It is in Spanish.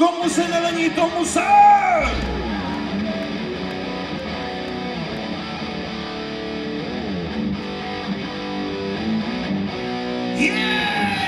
Komu se nelení, tomu se! Yeah!